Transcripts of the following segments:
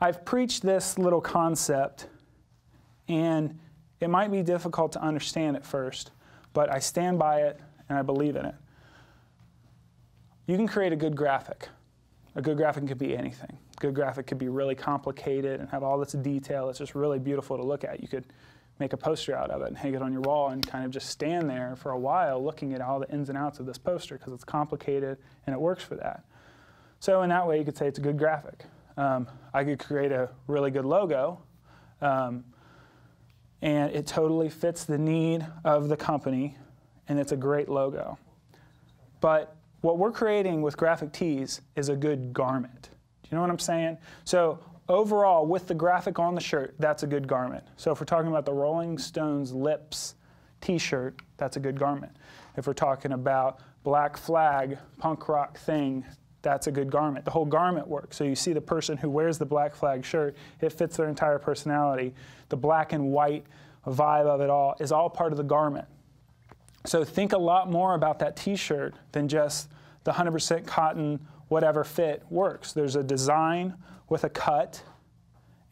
I've preached this little concept, and it might be difficult to understand at first, but I stand by it and I believe in it. You can create a good graphic. A good graphic could be anything. A good graphic could be really complicated and have all this detail. It's just really beautiful to look at. You could make a poster out of it and hang it on your wall and kind of just stand there for a while looking at all the ins and outs of this poster because it's complicated and it works for that. So in that way, you could say it's a good graphic. Um, I could create a really good logo, um, and it totally fits the need of the company, and it's a great logo. But what we're creating with graphic tees is a good garment. Do you know what I'm saying? So overall, with the graphic on the shirt, that's a good garment. So if we're talking about the Rolling Stones Lips t-shirt, that's a good garment. If we're talking about Black Flag punk rock thing, that's a good garment. The whole garment works. So you see the person who wears the Black Flag shirt, it fits their entire personality. The black and white vibe of it all is all part of the garment. So think a lot more about that t-shirt than just the 100% cotton, whatever fit works. There's a design with a cut,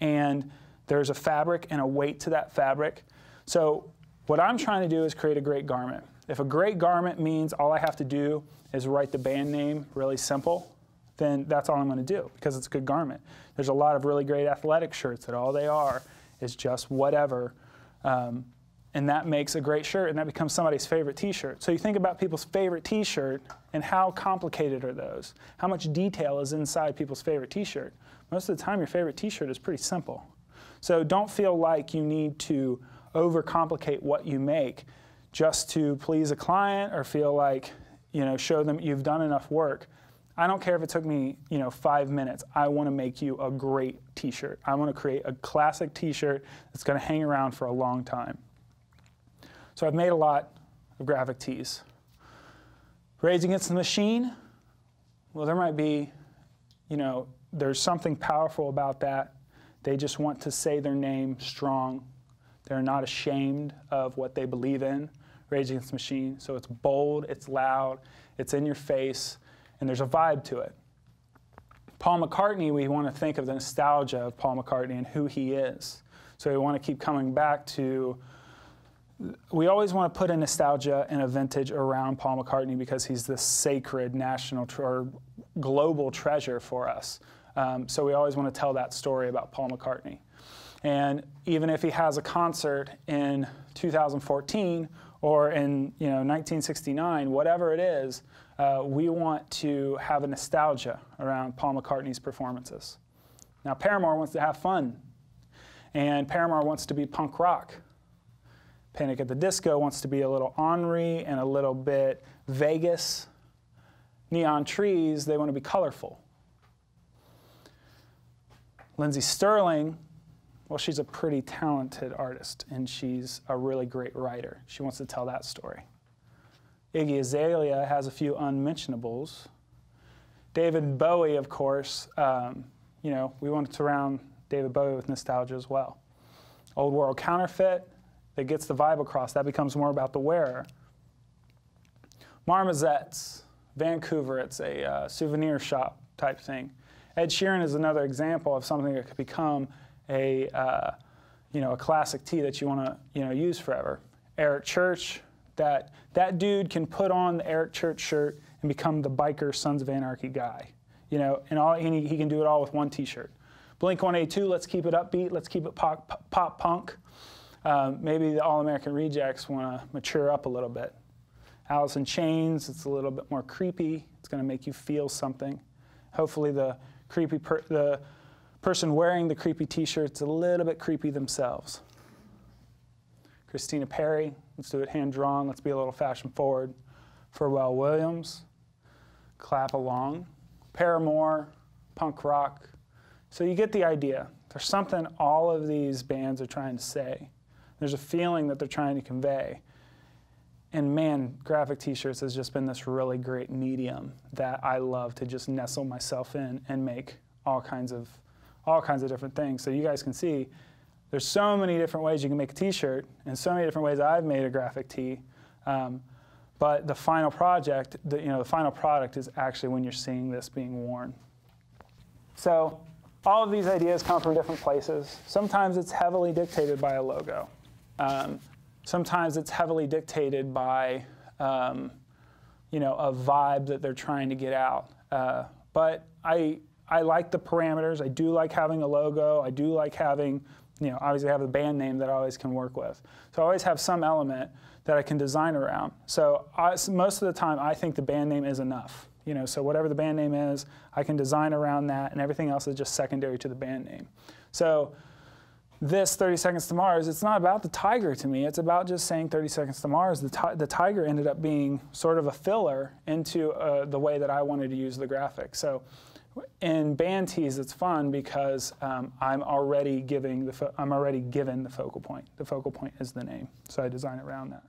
and there's a fabric and a weight to that fabric. So what I'm trying to do is create a great garment. If a great garment means all I have to do is write the band name really simple, then that's all I'm going to do because it's a good garment. There's a lot of really great athletic shirts that all they are is just whatever. Um, and that makes a great shirt and that becomes somebody's favorite t-shirt. So you think about people's favorite t-shirt and how complicated are those? How much detail is inside people's favorite t-shirt? Most of the time your favorite t-shirt is pretty simple. So don't feel like you need to overcomplicate what you make just to please a client or feel like, you know, show them you've done enough work. I don't care if it took me, you know, five minutes. I want to make you a great t-shirt. I want to create a classic t-shirt that's going to hang around for a long time. So I've made a lot of graphic tees. Rage Against the Machine, well, there might be, you know, there's something powerful about that. They just want to say their name strong. They're not ashamed of what they believe in. Rage Against the Machine. So it's bold, it's loud, it's in your face, and there's a vibe to it. Paul McCartney, we want to think of the nostalgia of Paul McCartney and who he is. So we want to keep coming back to we always want to put a nostalgia and a vintage around Paul McCartney because he's this sacred national or global treasure for us. Um, so we always want to tell that story about Paul McCartney. And even if he has a concert in 2014 or in you know 1969, whatever it is, uh, we want to have a nostalgia around Paul McCartney's performances. Now Paramore wants to have fun, and Paramore wants to be punk rock. Panic at the Disco wants to be a little Henri and a little bit Vegas. Neon Trees, they want to be colorful. Lindsey Stirling, well, she's a pretty talented artist and she's a really great writer. She wants to tell that story. Iggy Azalea has a few unmentionables. David Bowie, of course, um, you know, we wanted to round David Bowie with nostalgia as well. Old World Counterfeit, that gets the vibe across. That becomes more about the wearer. Marmoset's, Vancouver, it's a uh, souvenir shop type thing. Ed Sheeran is another example of something that could become a, uh, you know, a classic tee that you want to you know, use forever. Eric Church, that, that dude can put on the Eric Church shirt and become the biker Sons of Anarchy guy. You know, and, all, and he, he can do it all with one t-shirt. Blink-182, let's keep it upbeat, let's keep it pop, pop punk. Um, maybe the All-American Rejects want to mature up a little bit. Alice in Chains, it's a little bit more creepy. It's going to make you feel something. Hopefully the creepy the person wearing the creepy t-shirt's a little bit creepy themselves. Christina Perri, let's do it hand-drawn. Let's be a little fashion-forward. Pharrell Williams, clap along. Paramore, punk rock. So you get the idea. There's something all of these bands are trying to say. There's a feeling that they're trying to convey. And man, graphic t-shirts has just been this really great medium that I love to just nestle myself in and make all kinds of all kinds of different things. So you guys can see there's so many different ways you can make a t-shirt and so many different ways I've made a graphic tee. Um, but the final project, the, you know, the final product is actually when you're seeing this being worn. So all of these ideas come from different places. Sometimes it's heavily dictated by a logo. Um, sometimes it's heavily dictated by, um, you know, a vibe that they're trying to get out. Uh, but I, I like the parameters. I do like having a logo. I do like having, you know, obviously I have a band name that I always can work with. So I always have some element that I can design around. So I, most of the time, I think the band name is enough. You know, so whatever the band name is, I can design around that, and everything else is just secondary to the band name. So this 30 Seconds to Mars, it's not about the tiger to me. It's about just saying 30 Seconds to Mars. The, the tiger ended up being sort of a filler into uh, the way that I wanted to use the graphic. So in band tees, it's fun because um, I'm already giving the I'm already given the focal point. The focal point is the name, so I design around that.